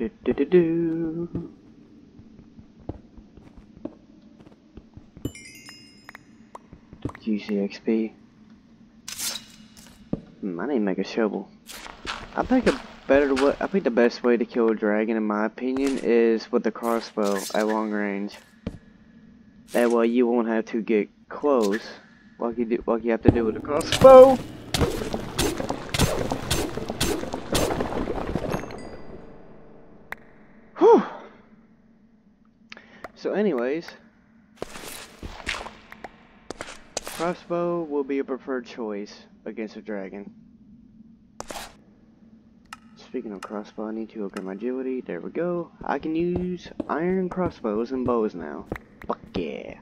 Do do do do. GCXP. Hmm, I need to make a shovel. I think a better way, I think the best way to kill a dragon, in my opinion, is with the crossbow at long range. That way you won't have to get close, like you do, like you have to do with the crossbow. Whew. So, anyways, crossbow will be a preferred choice against a dragon. Speaking of crossbow, I need to upgrade my agility. There we go. I can use iron crossbows and bows now. Fuck yeah.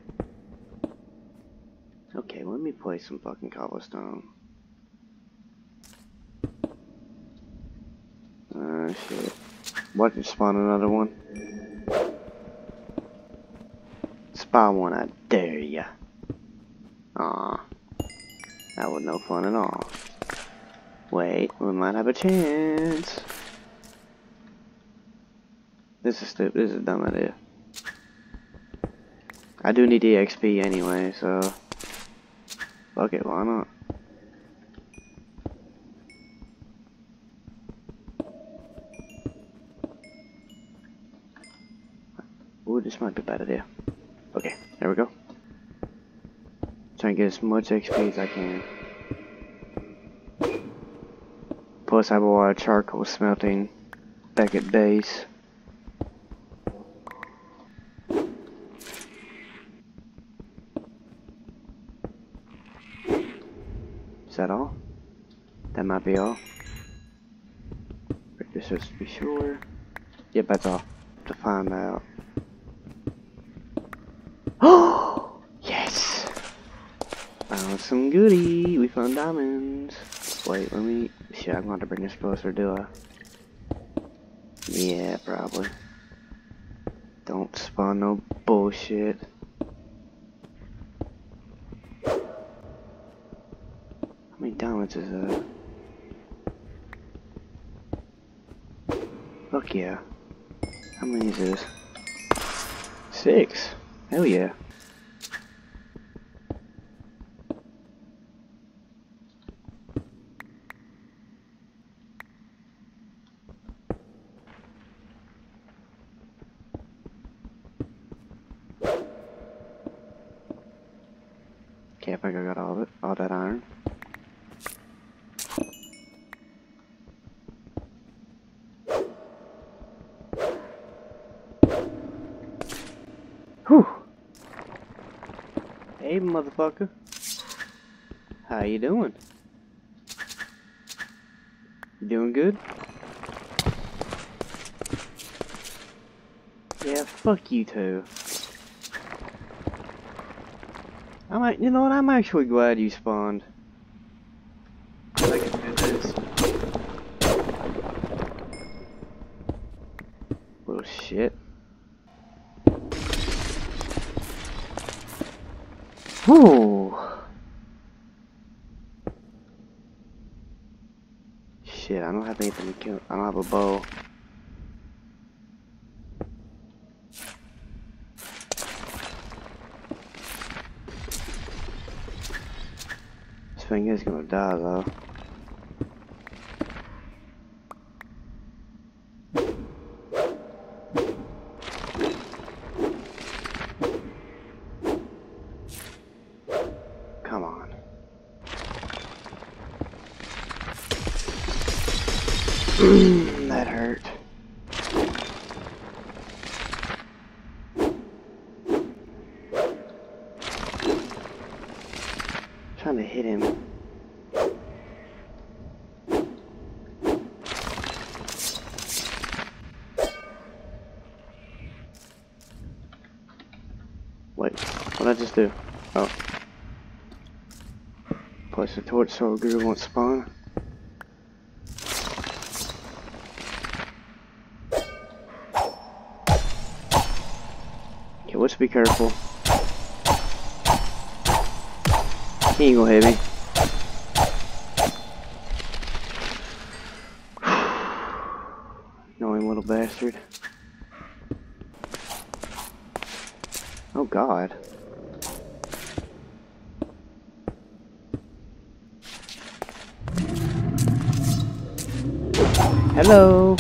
Okay, let me play some fucking cobblestone. Oh shit. Watch it spawn another one. Spawn one, I dare ya. Aw. That was no fun at all. Wait, we might have a chance. This is stupid. This is a dumb idea. I do need the XP anyway, so. Fuck it, why not? Ooh, this might be a bad idea. There we go. Try and get as much XP as I can. Plus I have a lot of charcoal smelting back at base. Is that all? That might be all. Just to be sure. Yep, that's all. To find out. Oh! yes! Found some goody! We found diamonds! Wait, let me... Shit, I'm going to bring this closer, do I? Yeah, probably. Don't spawn no bullshit. How many diamonds is that? Fuck yeah. How many is this? Six. Hell yeah. Okay, I got all of it, all that iron. Whew. Hey, motherfucker. How you doing? You doing good? Yeah, fuck you too. I'm, you know what? I'm actually glad you spawned. This. Little shit. Whew. Shit, I don't have anything to kill. I don't have a bow. Thing is gonna die though. Come on hurt. Trying to hit him. Wait, what did I just do? Oh. Place the torch so a grue won't spawn. Okay, let's be careful. He ain't gonna. Annoying little bastard. Oh god. Hello.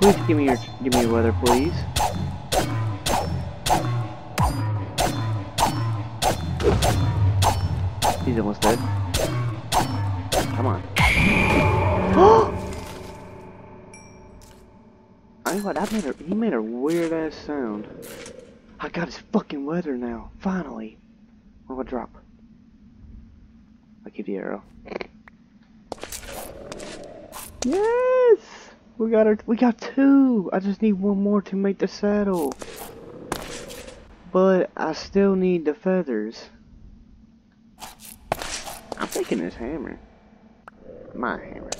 Please give me your give me your leather, please. He's almost dead. Come on. I know what, that made a, he made a weird ass sound. I got his fucking leather now. Finally. What will drop? I'll keep the arrow. Yes! We got our, we got two! I just need one more to make the saddle. But I still need the feathers. I'm taking this hammer. My hammer.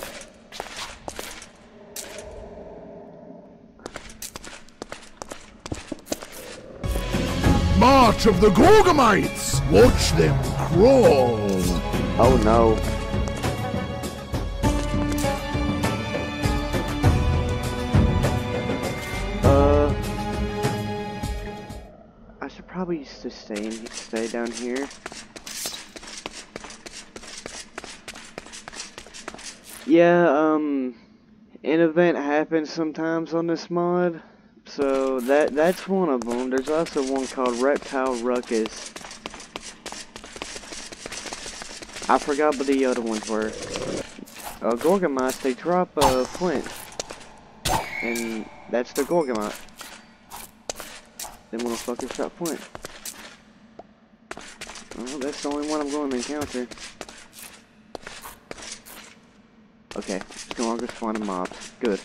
March of the Gorgomites! Watch them crawl! Oh no. Probably just stay stay down here. Yeah, um, an event happens sometimes on this mod, so that that's one of them. There's also one called Reptile Ruckus. I forgot what the other ones were. Uh, Gorgomites, they drop uh, flint. And that's the Gorgomite. Them motherfuckers drop flint. Well, that's the only one I'm going to encounter. Okay, it's no longer spawning mobs. Good.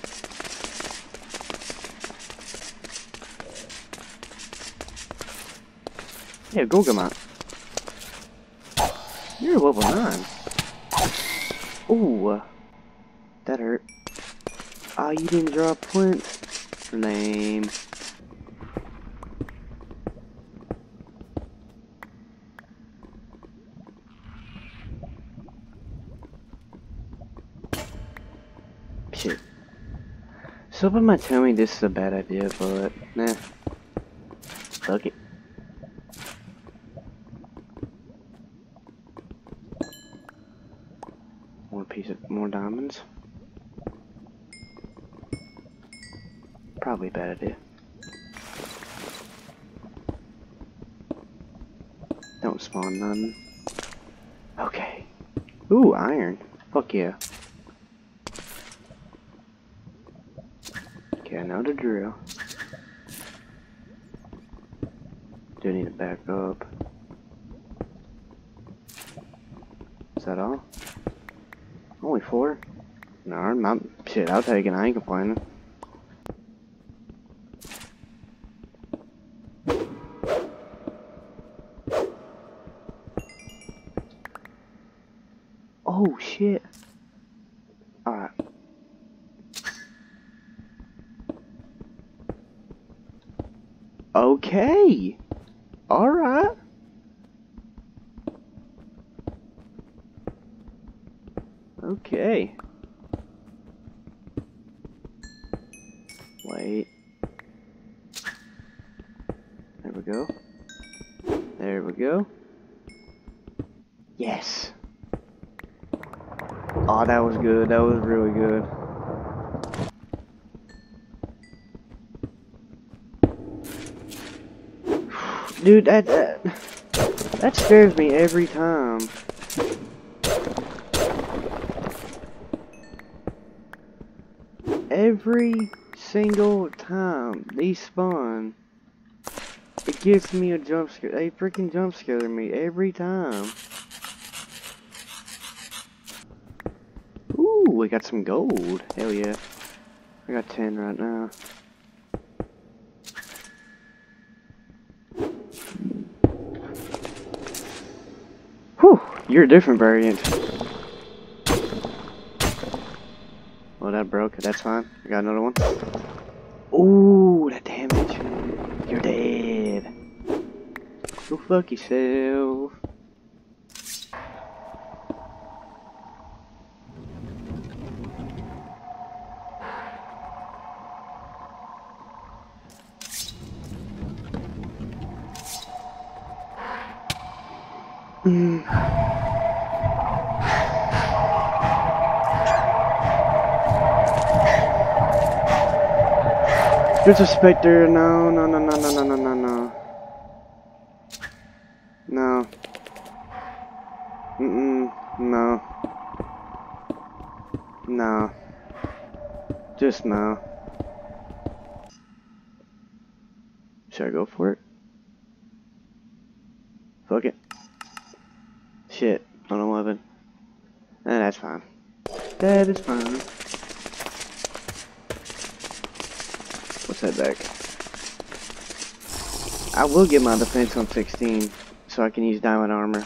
Yeah, Gorgomite. You're level 9. Ooh. That hurt. Ah, oh, you didn't drop flint? Lame. Shit. Someone might tell me this is a bad idea, but nah. Fuck it. More piece of more diamonds. Probably a bad idea. Don't spawn none. Okay. Ooh, iron. Fuck yeah. I drill. Do need to back up. Is that all? Only four? No, I'm not. Shit, I'll take it. I ain't complaining. Oh shit. Alright. Okay. Alright. Okay. Wait. There we go. There we go. Yes. Oh, that was good. That was really good. Dude, that, that that scares me every time. Every single time they spawn, it gives me a jump scare. They freaking jump scare me every time. Ooh, we got some gold. Hell yeah. I got 10 right now. You're a different variant. Well, that broke. That's fine. I got another one. Ooh, that damage. You're dead. Go fuck yourself. Hmm. There's a specter. No, no, no, no, no, no, no, no, no. No. Mm-mm. No. No. Just no. Should I go for it? Fuck it. Shit. On 11. Eh, that's fine. That is fine. What's that back? I will get my defense on 16 so I can use diamond armor.